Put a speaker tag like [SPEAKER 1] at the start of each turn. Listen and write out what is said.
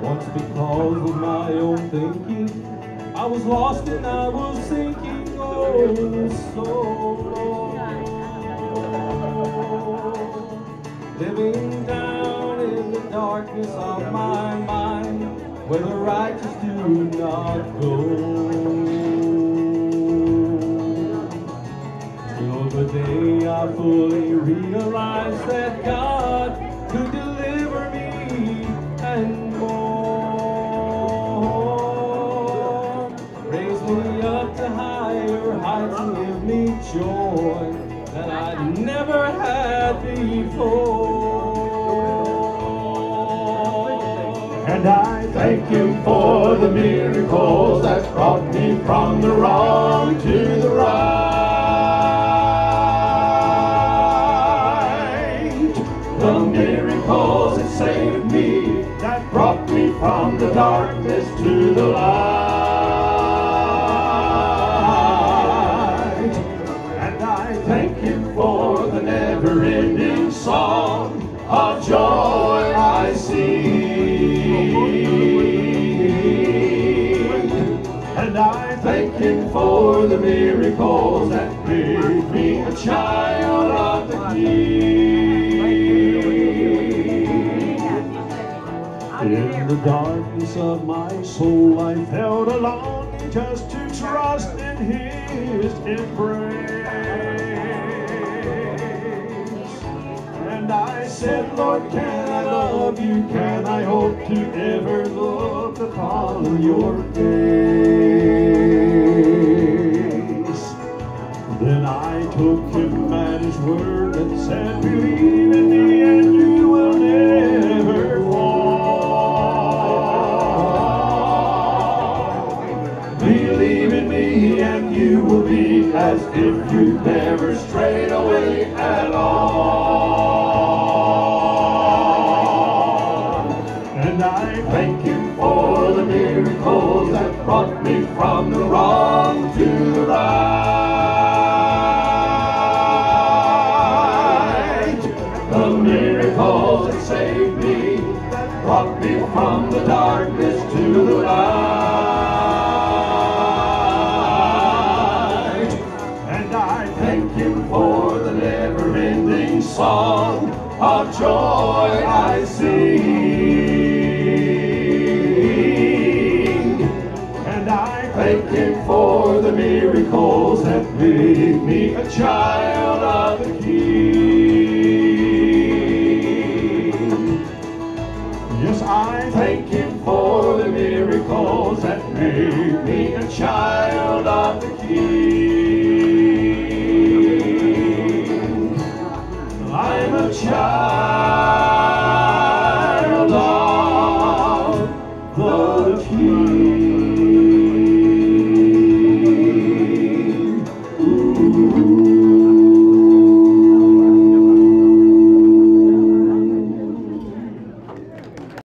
[SPEAKER 1] Once because of my own thinking, I was lost and I was sinking, oh, so. Living down in the darkness of my mind, where the righteous do not go. I fully realized that God could deliver me and more. Raise me up to higher heights and give me joy that I never had before.
[SPEAKER 2] And I thank Him for the miracles that brought me from the wrong to the light. And I thank Him for the never-ending song of joy I sing. And I thank Him for the miracles that made me a child of the King.
[SPEAKER 1] Darkness of my soul, I felt alone just to trust in His embrace. And I said, Lord, can I love you? Can I hope to ever look upon your face? Then I took him at his word and said, Believe
[SPEAKER 2] as if you never strayed away at all. And I thank Him for the miracles that brought me from the wrong song of joy I sing. And I thank Him for the miracles that made me a child of the King. Yes, I thank Him for the miracles that made me a child.